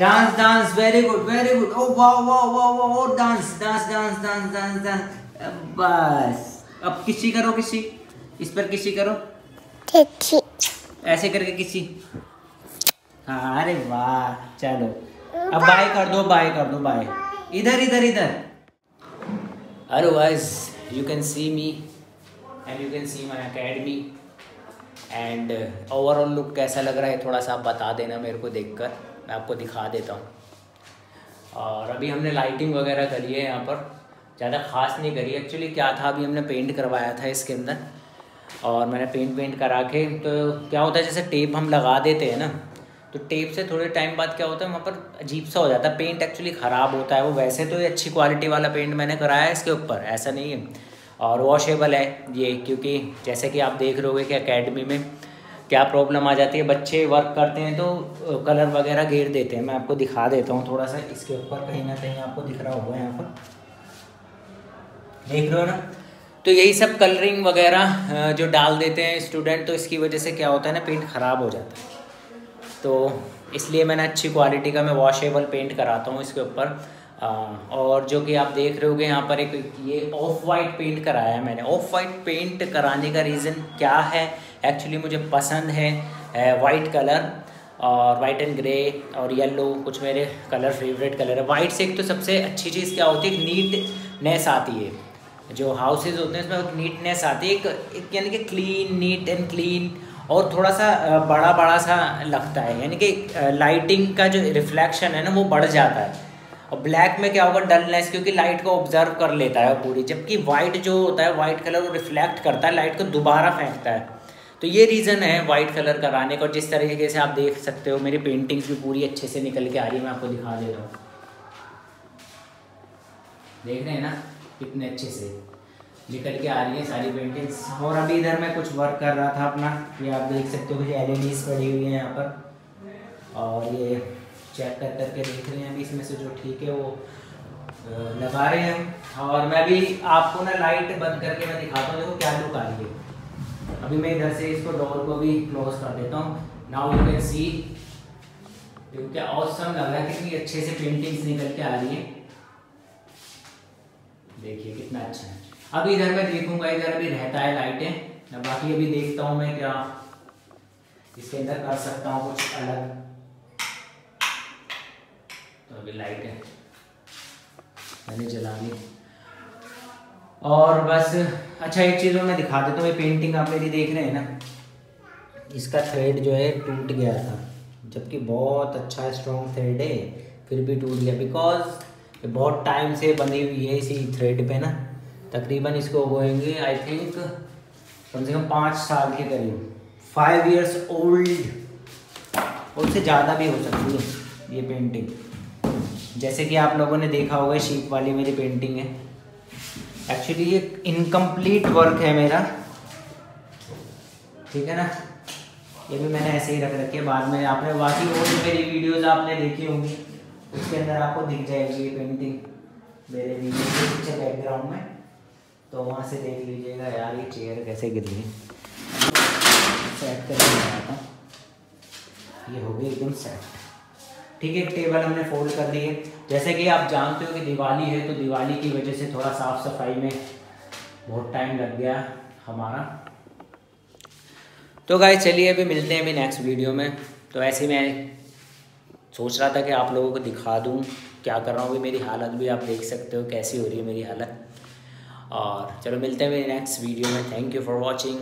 Dance dance very good very good oh wow wow wow wow dance dance dance dance dance dance बस अब किसी करो किसी इस पर किसी करो चिट्ठी ऐसे करके किसी हाँ अरे वाह चलो अब बाय कर दो बाय कर दो बाय इधर इधर इधर hello guys you can see me and you can see my academy and overall look कैसा लग रहा है? थोड़ा सा आप बता देना मेरे को देखकर। मैं आपको दिखा देता हूँ। और अभी हमने लाइटिंग वगैरह करी है यहाँ पर। ज़्यादा ख़ास नहीं करी। एक्चुअली क्या था? अभी हमने पेंट करवाया था इसके अंदर। और मैंने पेंट वेंट करा के तो क्या होता है, जैसे टेप हम लगा देते हैं ना तो टेप से थोड़े टाइम बाद क्या होता है, वहाँ पर अजीब सा हो जाता है। पेंट एक्चुअली ख़राब होता है। वो वैसे तो ये अच्छी क्वालिटी वाला पेंट मैंने कराया है इसके ऊपर, ऐसा नहीं है। और वॉशेबल है ये, क्योंकि जैसे कि आप देख रहे हो कि अकेडमी में क्या प्रॉब्लम आ जाती है? बच्चे वर्क करते हैं तो कलर वगैरह घेर देते हैं। मैं आपको दिखा देता हूँ थोड़ा सा। इसके ऊपर कहीं ना कहीं आपको दिख रहा होगा यहाँ पर। देख रहे हो ना? तो यही सब कलरिंग वगैरह जो डाल देते हैं स्टूडेंट तो इसकी वजह से क्या होता है ना पेंट ख़राब हो जाता है। तो इसलिए मैंने अच्छी क्वालिटी का मैं वॉशेबल पेंट कराता हूँ इसके ऊपर। और जो कि आप देख रहे होगे, यहाँ पर एक ये ऑफ़ वाइट पेंट कराया है मैंने। ऑफ़ वाइट पेंट कराने का रीज़न क्या है? एक्चुअली मुझे पसंद है वाइट कलर और वाइट एंड ग्रे और येलो कुछ मेरे कलर फेवरेट कलर है। वाइट से एक तो सबसे अच्छी चीज़ क्या होती है? नीटनेस आती है। जो हाउसेज होते हैं, उसमें नीटनेस आती है। एक यानी कि क्लीन नीट एंड क्लीन और थोड़ा सा बड़ा बड़ा सा लगता है। यानी कि लाइटिंग का जो रिफ्लेक्शन है ना, वो बढ़ जाता है। और ब्लैक में क्या होगा? डलनेस क्योंकि लाइट को ऑब्ज़र्व कर लेता है पूरी। जबकि वाइट जो होता है वाइट कलर वो रिफ्लेक्ट करता है। लाइट को दोबारा फेंकता है। तो ये रीज़न है वाइट कलर कराने का और जिस तरीके से आप देख सकते हो, मेरी पेंटिंग्स भी पूरी अच्छे से निकल के आ रही है, मैं आपको दिखा दे रहा हूँ। देख रहे हैं ना, कितने अच्छे से निकल के आ रही है सारी पेंटिंग्स और अभी इधर मैं कुछ वर्क कर रहा था अपना, ये आप देख सकते हो, कुछ एल पड़ी हुई है यहाँ पर। और ये चेक कर करके देख रहे हैं अभी इसमें से जो ठीक है वो लगा रहे हैं। और मैं भी आपको ना लाइट बंद करके मैं दिखाता हूँ, देखो क्या लुक आ रही है। अभी मैं इधर से इसको डोर को भी क्लोज कर देता हूँ। नाउ यू कैन सी क्या औसम लग रहा है, कितनी अच्छे से पेंटिंग्स निकल के आ रही है। देखिए कितना अच्छा है। अभी इधर मैं देखूँगा, इधर अभी रहता है लाइटें बाकी अभी देखता हूँ मैं क्या इसके अंदर कर सकता हूँ कुछ अलग। तो अभी लाइट है। मैंने जला ली और बस अच्छा एक चीज़ मैं दिखा देता हूँ, ये पेंटिंग आप मेरी देख रहे हैं ना। इसका थ्रेड जो है, टूट गया था, जबकि बहुत अच्छा स्ट्रॉन्ग थ्रेड है, फिर भी टूट गया बिकॉज़ बहुत टाइम से बनी हुई है इसी थ्रेड पे ना। तकरीबन इसको बोएँगे आई थिंक कम से कम पाँच साल के करीब। फाइव इयर्स ओल्ड उससे ज़्यादा भी हो सकती है ये पेंटिंग जैसे कि आप लोगों ने देखा होगा शीप वाली मेरी पेंटिंग है। एक्चुअली ये इनकम्प्लीट वर्क है मेरा। ठीक है ना? ये भी मैंने ऐसे ही रख रखी है। बाद में आपने, बाकी जो मेरी वीडियोस आपने देखी होंगी, उसके अंदर आपको दिख जाएगी ये पेंटिंग मेरे वीडियो के पीछे बैकग्राउंड में। तो वहाँ से देख लीजिएगा यार, ये चेयर कैसे गिर गई। सेट बनाता ये हो गई एकदम सेट ठीक है टेबल हमने फोल्ड कर दी है। जैसे कि आप जानते हो कि दिवाली है तो दिवाली की वजह से थोड़ा साफ़ सफ़ाई में बहुत टाइम लग गया हमारा। तो गाय चलिए अभी मिलते हैं अभी नेक्स्ट वीडियो में। तो ऐसे मैं सोच रहा था कि आप लोगों को दिखा दूँ क्या कर रहा हूँ। अभी मेरी हालत भी आप देख सकते हो, कैसी हो रही है मेरी हालत। और चलो मिलते हैं मेरी नेक्स्ट वीडियो में। Thank you for watching